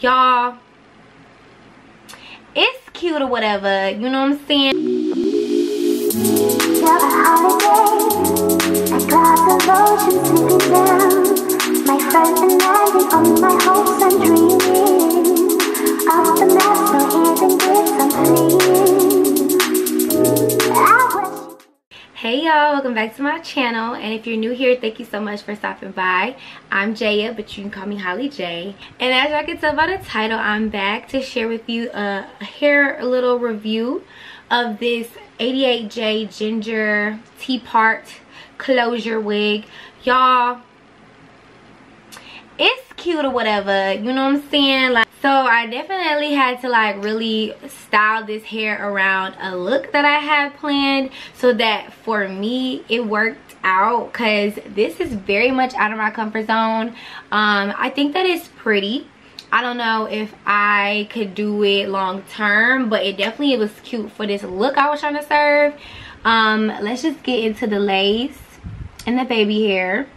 y'all it's cute or whatever you know what i'm saying Hey y'all, welcome back to my channel and if you're new here, thank you so much for stopping by. I'm Jaya, but you can call me Holly Jai. And as y'all can tell by the title, I'm back to share with you a hair little review of this 88J Ginger T-Part Closure Wig. Y'all, it's cute or whatever, you know what I'm saying? Like so I definitely had to like really style this hair around a look that I had planned so that for me it worked out because this is very much out of my comfort zone. Um, I think that it's pretty. I don't know if I could do it long term, but it definitely it was cute for this look I was trying to serve. Um, let's just get into the lace and the baby hair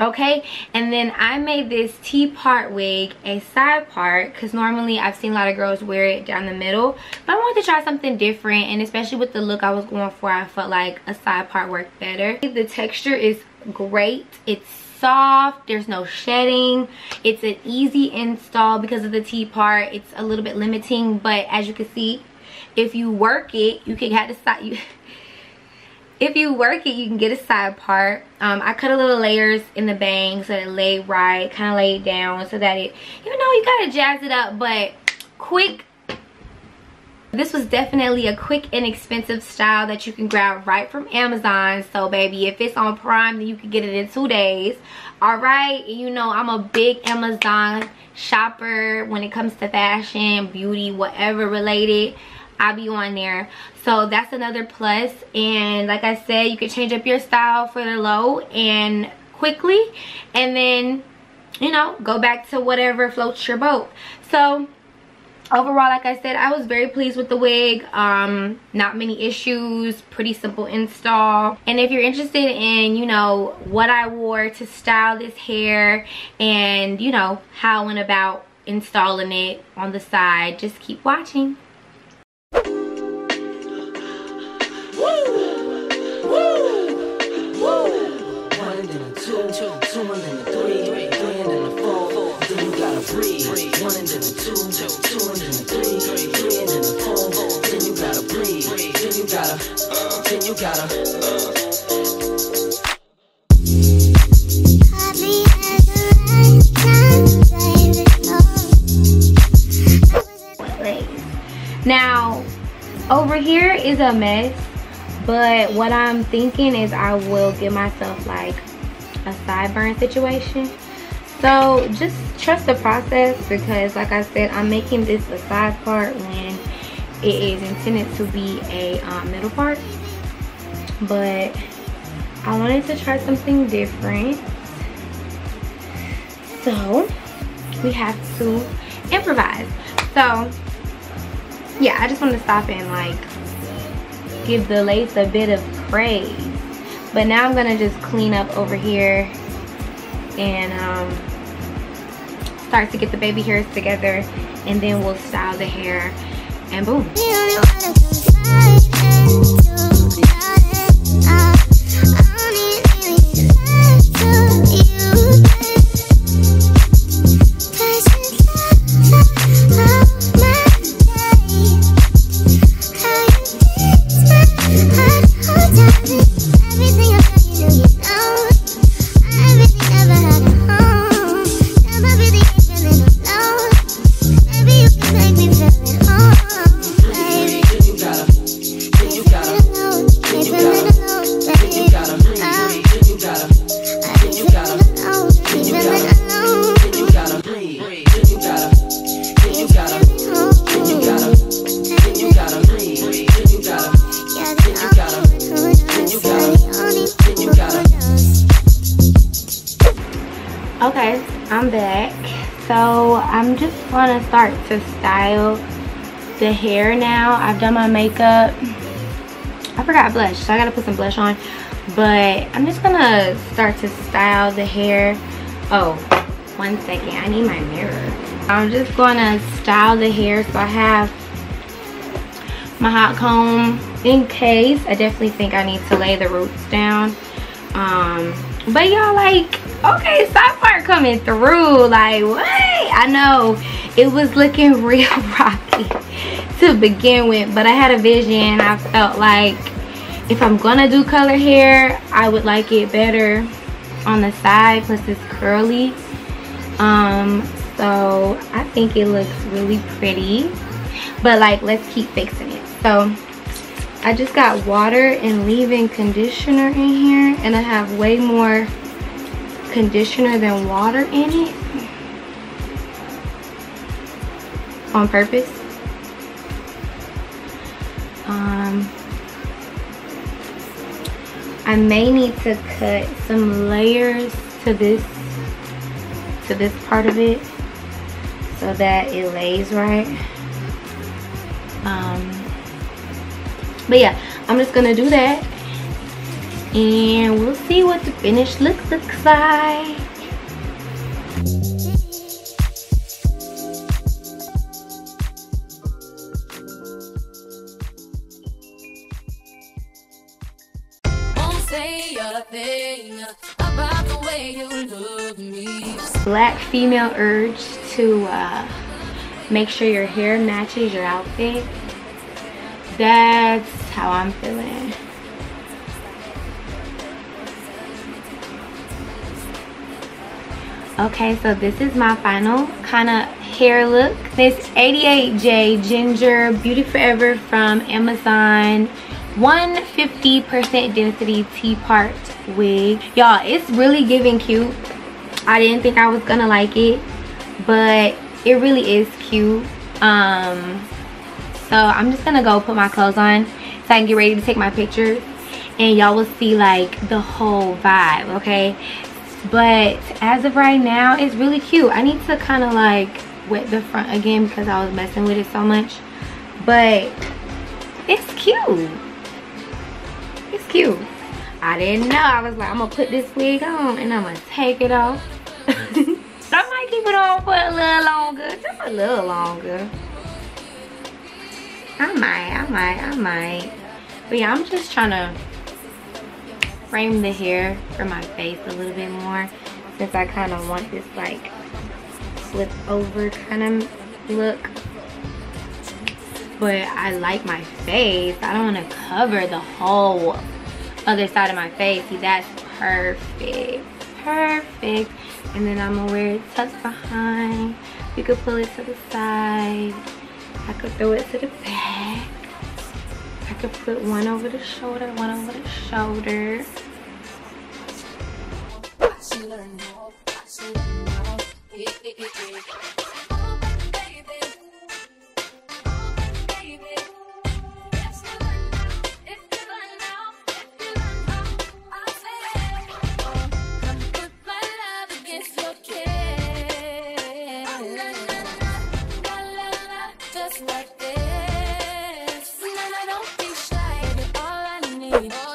okay? And then i made this t-part wig a side part because normally i've seen a lot of girls wear it down the middle. But i wanted to try something different and especially with the look i was going for i felt like a side part worked better. The texture is great. It's soft. There's no shedding. It's an easy install because of the t-part it's a little bit limiting but as you can see if you work it you can have the side you if you work it you can get a side part. Um, i cut a little layers in the bang so it lay right kind of laid down so that it you know you gotta jazz it up but quick this was definitely a quick and expensive style that you can grab right from amazon. So baby if it's on prime then you can get it in two days. All right you know i'm a big amazon shopper when it comes to fashion beauty whatever related I'll be on there. So that's another plus. And like I said, you can change up your style for the low and quickly. And then, you know, go back to whatever floats your boat. So overall like i said i was very pleased with the wig um not many issues pretty simple install and if you're interested in you know what i wore to style this hair and you know how went about installing it on the side just keep watching breathe. One and then two, two and then a three, three and then four. Then you gotta breathe. Then you gotta, then you gotta. Now, over here is a mess, but what I'm thinking is I will give myself like a sideburn situation. So just trust the process because like I said, I'm making this a side part when it is intended to be a um, middle part. But I wanted to try something different. So we have to improvise. So yeah, I just want to stop and like give the lace a bit of praise. But now I'm gonna just clean up over here and um, start to get the baby hairs together and then we'll style the hair and boom. Okay i'm back. So i'm just gonna start to style the hair now. I've done my makeup. I forgot blush so i gotta put some blush on. But i'm just gonna start to style the hair. Oh one second i need my mirror. I'm just gonna style the hair so I have my hot comb in case. I definitely think I need to lay the roots down. Um, but y'all like, okay, side part coming through. Like, what? I know it was looking real rocky to begin with, but I had a vision. I felt like if I'm gonna do color hair, I would like it better on the side, plus it's curly. Um, so I think it looks really pretty. But like, let's keep fixing it. So I just got water and leave-in conditioner in here, and I have way more conditioner than water in it on purpose. Um, I may need to cut some layers to this to this part of it so that it lays right. But yeah, I'm just gonna do that and we'll see what the finished look looks like. Black female urge to uh, make sure your hair matches your outfit. That's how I'm feeling. Okay, so this is my final kind of hair look. This 88J Ginger Beauty Forever from Amazon 150% density T-part wig. Y'all, it's really giving cute. I didn't think I was gonna like it, but it really is cute. Um, so I'm just gonna go put my clothes on so I can get ready to take my pictures and y'all will see like the whole vibe, okay? But as of right now, it's really cute. I need to kind of like wet the front again because I was messing with it so much. But it's cute it's cute i didn't know i was like i'm gonna put this wig on and i'm gonna take it off i might keep it on for a little longer just a little longer i might i might i might but yeah i'm just trying to frame the hair for my face a little bit more since i kind of want this like flip over kind of look but I like my face. I don't want to cover the whole other side of my face. See, that's perfect. Perfect. And then I'm gonna wear it tucked behind. You could pull it to the side. I could throw it to the back. I could put one over the shoulder, one over the shoulder.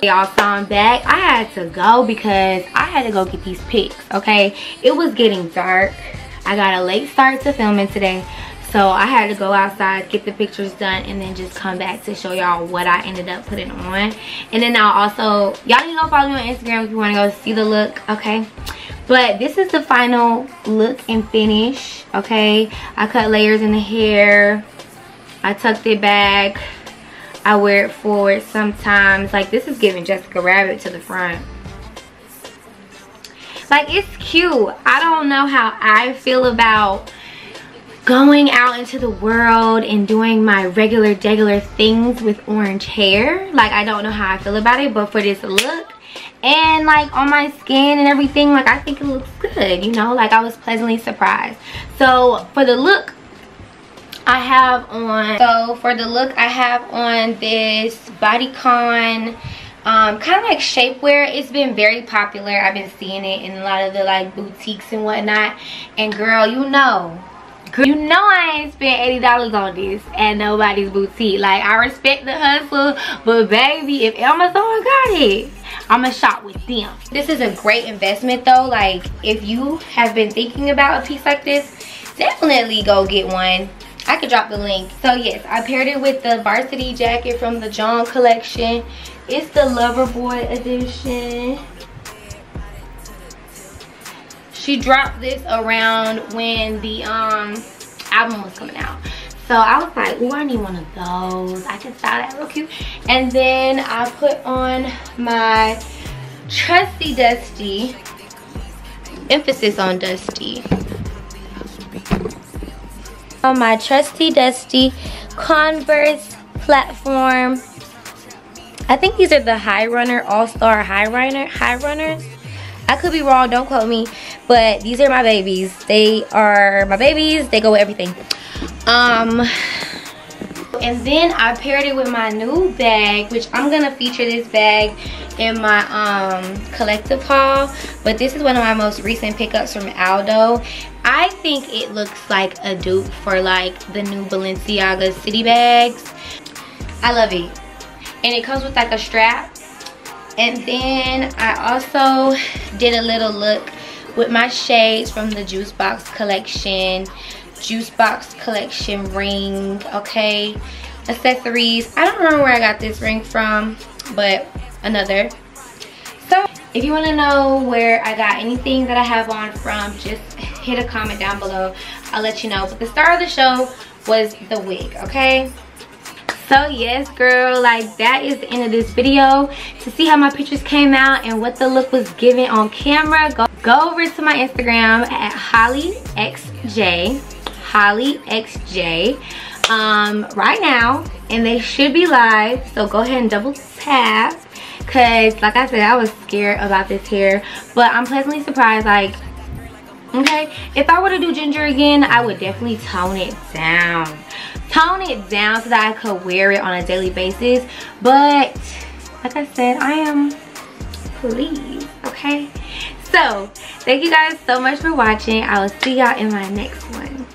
Y'all so i'm back. I had to go because i had to go get these pics okay? It was getting dark. I got a late start to filming today so i had to go outside get the pictures done and then just come back to show y'all what i ended up putting on. And then i'll also y'all need to go follow me on instagram if you want to go see the look okay? But this is the final look and finish okay? I cut layers in the hair i tucked it back I wear it forward sometimes. Like this is giving Jessica Rabbit to the front. Like it's cute. I don't know how I feel about going out into the world and doing my regular degular things with orange hair. Like I don't know how I feel about it. But for this look and like on my skin and everything like i think it looks good you know like i was pleasantly surprised so for the look I have on, so for the look, I have on this Bodycon um, kind of like shapewear. It's been very popular. I've been seeing it in a lot of the like boutiques and whatnot. And girl, you know, you know I ain't spent $80 on this at nobody's boutique. Like, I respect the hustle, but baby, if Amazon got it, I'ma shop with them. This is a great investment though. Like, if you have been thinking about a piece like this, definitely go get one I could drop the link. So yes, I paired it with the varsity jacket from the John collection. It's the Loverboy edition. She dropped this around when the um album was coming out. So I was like, oh, I need one of those. I can style that real cute. And then I put on my trusty dusty, emphasis on dusty, on my trusty dusty Converse platform. I think these are the High Runner All-Star High Runner High Runners. I could be wrong, don't quote me, but these are my babies. They are my babies. They go with everything. Um and then I paired it with my new bag, which I'm gonna feature this bag in my um collective haul. But this is one of my most recent pickups from Aldo. I think it looks like a dupe for like the new Balenciaga city bags. I love it. And it comes with like a strap. And then I also did a little look with my shades from the Juice Box collection. Juice Box collection ring, okay? Accessories. I don't remember where I got this ring from, but another. So if you want to know where I got anything that I have on from, just hit a comment down below. I'll let you know. But the star of the show was the wig, okay? So yes, girl, like that is the end of this video. To see how my pictures came out and what the look was given on camera, go, go over to my Instagram at HollyXJ. HollyXJ um, right now and they should be live so go ahead and double tap because like I said I was scared about this hair but I'm pleasantly surprised like okay? If i were to do ginger again i would definitely tone it down. Tone it down so that i could wear it on a daily basis. But like i said i am pleased okay? So thank you guys so much for watching. I will see y'all in my next one